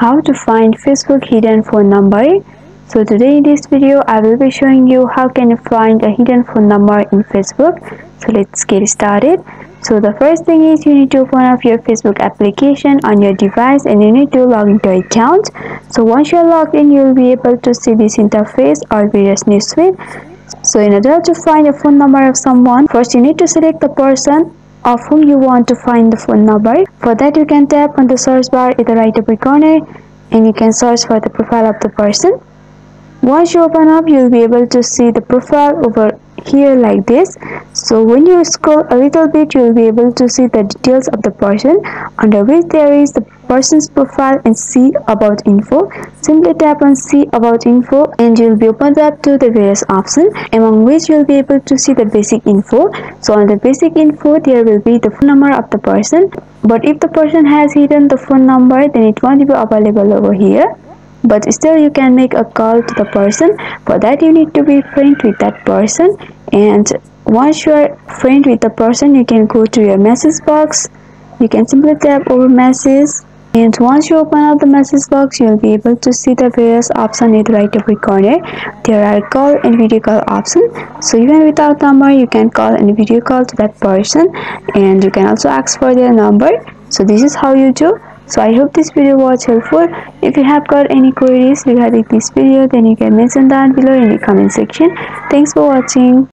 how to find Facebook hidden phone number. So today in this video I will be showing you how can you find a hidden phone number in Facebook. So let's get started. So the first thing is you need to open up your Facebook application on your device and you need to log into your account. So once you're logged in you will be able to see this interface or various newsfeed. So in order to find a phone number of someone, first you need to select the person of whom you want to find the phone number. For that you can tap on the search bar in the right upper corner and you can search for the profile of the person. Once you open up you will be able to see the profile over here like this so when you scroll a little bit you will be able to see the details of the person under which there is the person's profile and see about info. Simply tap on see about info and you will be opened up to the various options among which you will be able to see the basic info. So on the basic info there will be the phone number of the person. But if the person has hidden the phone number then it won't be available over here. But still you can make a call to the person. For that you need to be friend with that person. And once you are friend with the person you can go to your message box. You can simply tap over message and once you open up the message box you will be able to see the various options in the right upper corner. There are call and video call options so even without number you can call and video call to that person. And you can also ask for their number. So this is how you do. So i hope this video was helpful. If you have got any queries regarding this video then you can mention down below in the comment section. Thanks for watching